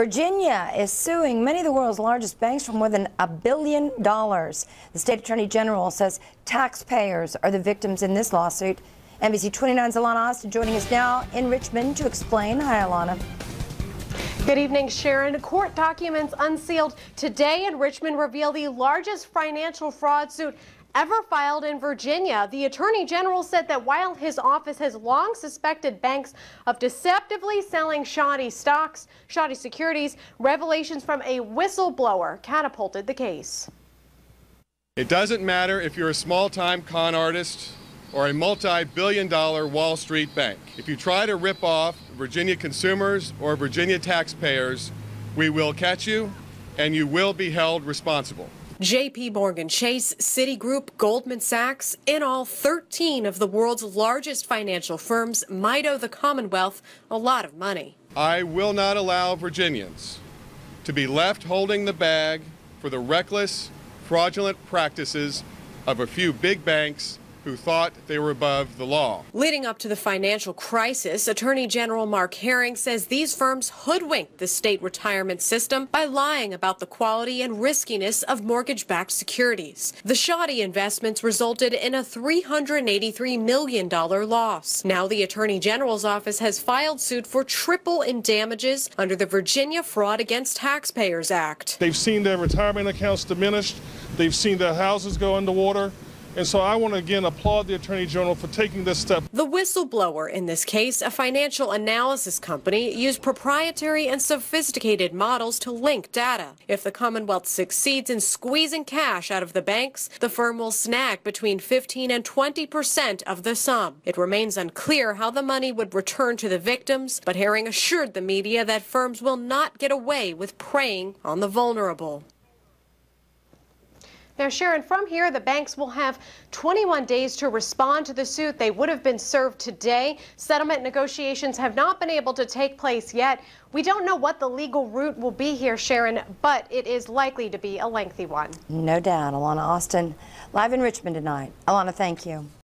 Virginia is suing many of the world's largest banks for more than a billion dollars. The state attorney general says taxpayers are the victims in this lawsuit. NBC 29's Alana Austin joining us now in Richmond to explain. Hi, Alana. Good evening, Sharon. Court documents unsealed today in Richmond reveal the largest financial fraud suit ever filed in Virginia. The Attorney General said that while his office has long suspected banks of deceptively selling shoddy stocks, shoddy securities, revelations from a whistleblower catapulted the case. It doesn't matter if you're a small-time con artist or a multi-billion dollar Wall Street bank. If you try to rip off Virginia consumers or Virginia taxpayers, we will catch you and you will be held responsible. JP Morgan Chase, Citigroup, Goldman Sachs, in all 13 of the world's largest financial firms might owe the Commonwealth a lot of money. I will not allow Virginians to be left holding the bag for the reckless, fraudulent practices of a few big banks who thought they were above the law. Leading up to the financial crisis, Attorney General Mark Herring says these firms hoodwinked the state retirement system by lying about the quality and riskiness of mortgage backed securities. The shoddy investments resulted in a $383 million loss. Now, the Attorney General's office has filed suit for triple in damages under the Virginia Fraud Against Taxpayers Act. They've seen their retirement accounts diminished, they've seen their houses go underwater. And so I want to again applaud the Attorney General for taking this step. The whistleblower in this case, a financial analysis company, used proprietary and sophisticated models to link data. If the Commonwealth succeeds in squeezing cash out of the banks, the firm will snag between 15 and 20 percent of the sum. It remains unclear how the money would return to the victims, but Herring assured the media that firms will not get away with preying on the vulnerable. Now, Sharon, from here, the banks will have 21 days to respond to the suit. They would have been served today. Settlement negotiations have not been able to take place yet. We don't know what the legal route will be here, Sharon, but it is likely to be a lengthy one. No doubt. Alana Austin, live in Richmond tonight. Alana, thank you.